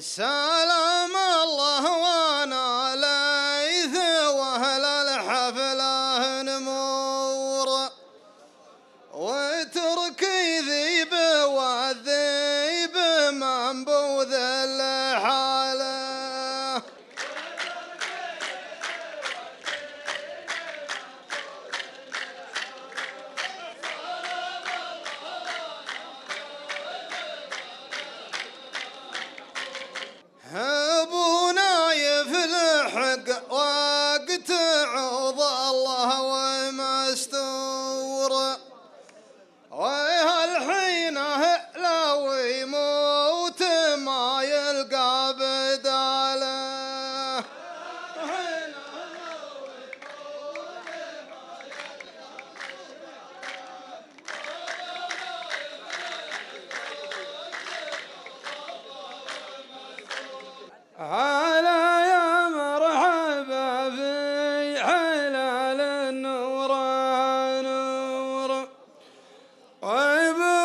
سلام الله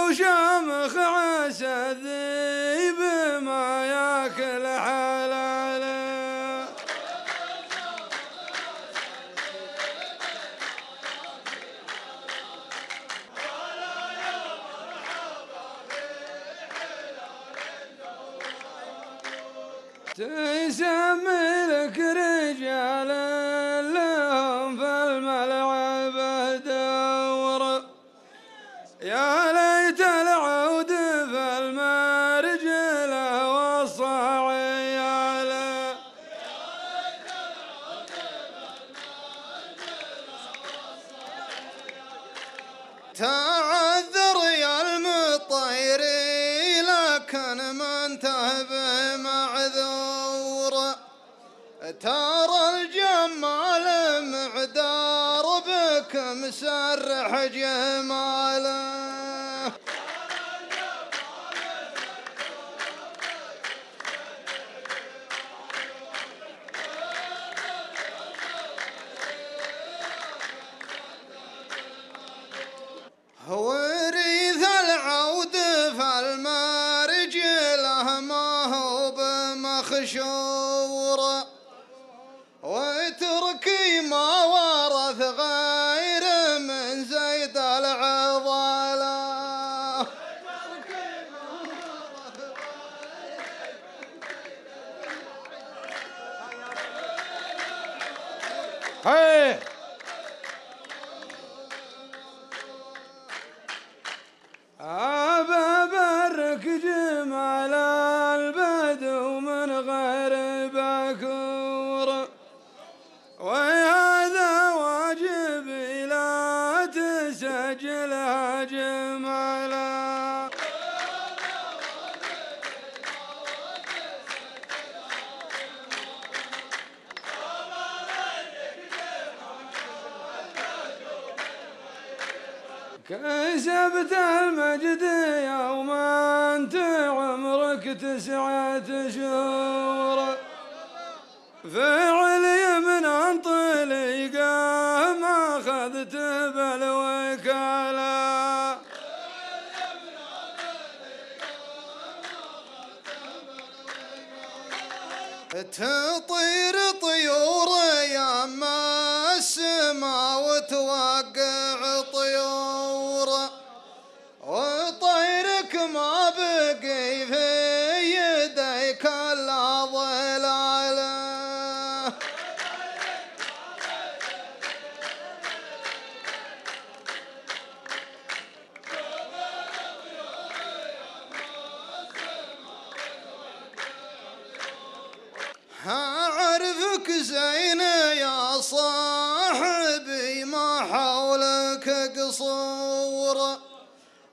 ويبو شامخ عسى الذيب ما ياكل حلاله تسمي انتهى بمعذور ترى الجمال معدار بك مسرح جماله هو العضاله كسبت المجد يوم أنت عمرك تسعة شهور فعلي من انطليقه ما أخذت بالوكاله تطير طيور يا ما السما وتوقع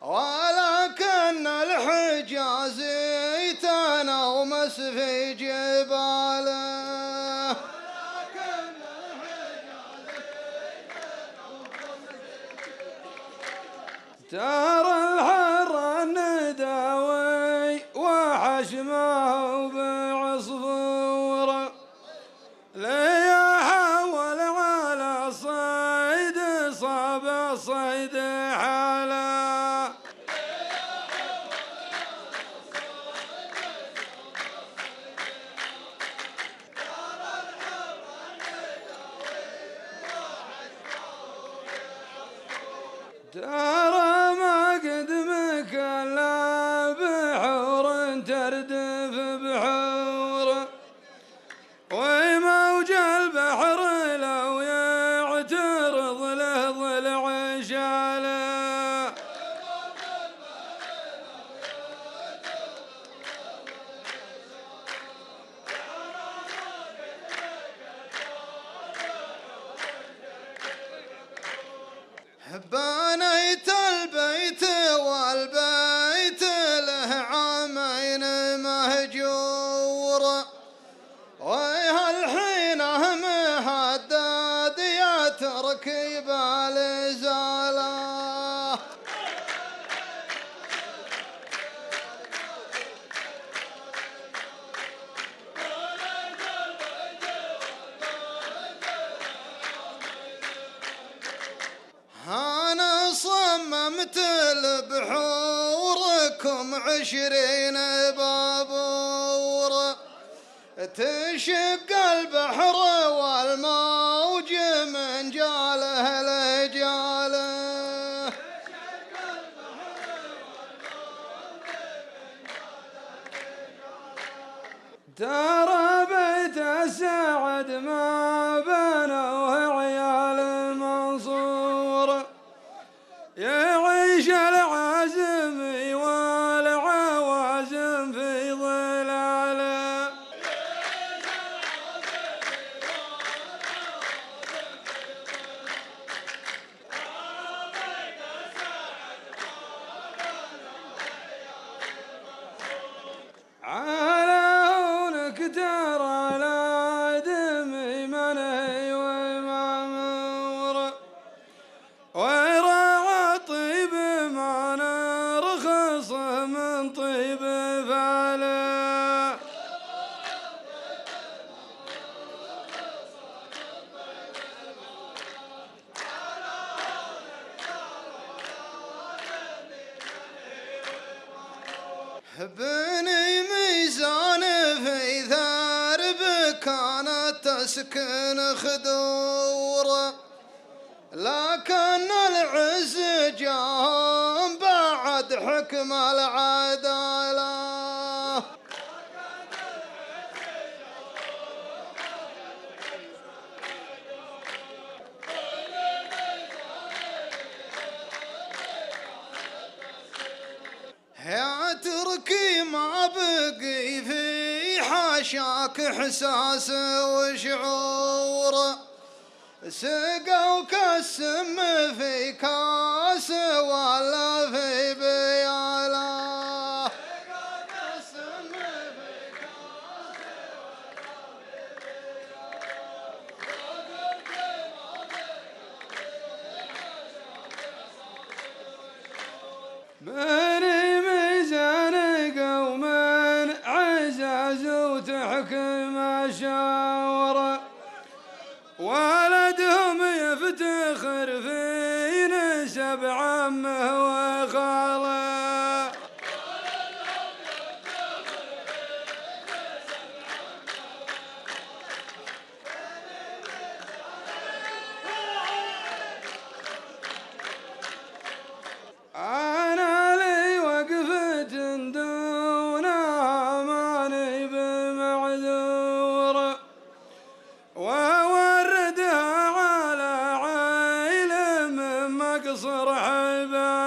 ولكن الحجاز تنومس في جباله. ترى الحر ترى ما قد مكلا بحور تردف بحور. وموج البحر لو يعترض له ضلع شاله بنيت لبحوركم عشرين بابور. تشق البحر والموج من جاله لجاله ترى بيت السعد ما بني ميزان في ثرب كانت تسكن خدور. لكن العز جاهم بعد حكم العداله تركي ما بقي في حاشاك احساس وشعور سقوك السم في كاس ولا في بياله الشاورة ولدهم يفتخر في نسب عمه قصر حيدر